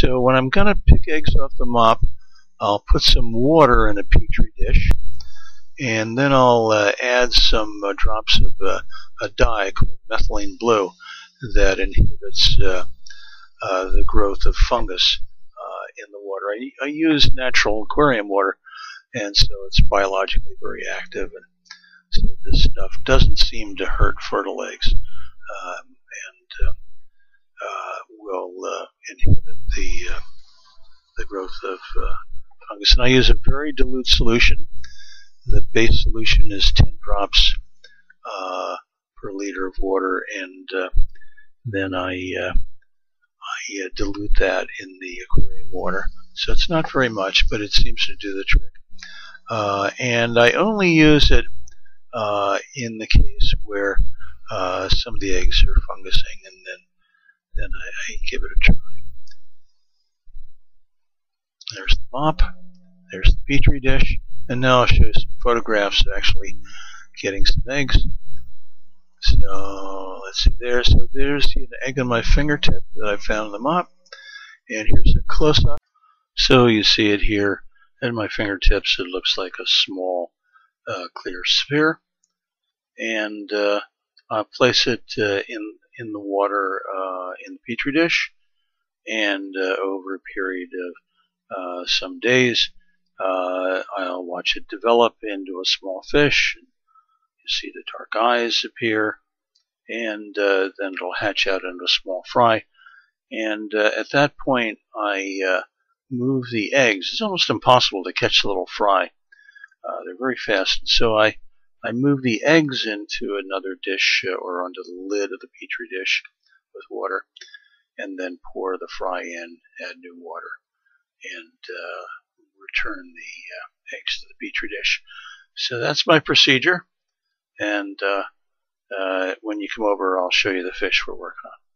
So when I'm going to pick eggs off the mop, I'll put some water in a petri dish, and then I'll uh, add some uh, drops of uh, a dye called methylene blue that inhibits uh, uh, the growth of fungus uh, in the water. I, I, use natural aquarium water, and so it's biologically very active, and so this stuff doesn't seem to hurt fertile eggs, and uh, uh, will uh, inhibit the the growth of fungus. And I use a very dilute solution. The base solution is 10 drops per liter of water, and then I uh, I uh, dilute that in the aquarium water. So it's not very much, but it seems to do the trick. Uh, and I only use it uh, in the case where uh, some of the eggs are fungusing, I, I give it a try. There's the mop. There's the petri dish. And now I'll show you some photographs of actually getting some eggs. So let's see there. So there's an egg on my fingertip that I found in the mop. And here's a close-up. So you see it here at my fingertips. It looks like a small uh, clear sphere. And uh, I'll place it uh, in, in the water uh, in petri dish. And uh, over a period of uh, some days, I'll watch it develop into a small fish You see the dark eyes appear, and uh, then it'll hatch out into a small fry. And uh, at that point, I uh, move the eggs. It's almost impossible to catch the little fry. Uh, they're very fast, And so I I move the eggs into another dish uh, or onto the lid of the petri dish with water, then pour the fry in, add new water, and uh, return the eggs to the petri dish. So that's my procedure and uh, uh, when you come over, I'll show you the fish we're working on.